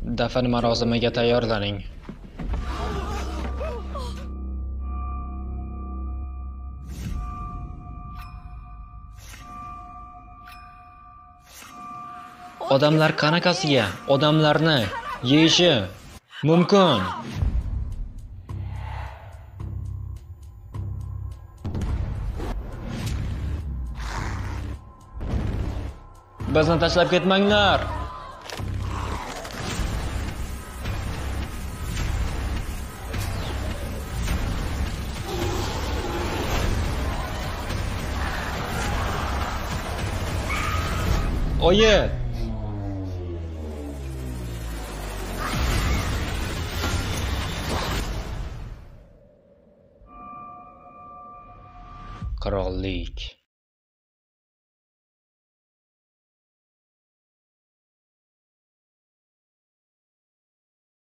Dafn marosimiga tayyorlaning. Odamlar qanaqasiga odamlarni yeyishi mumkin? Bizni tashlab ketmanglar. Oye. Krallik.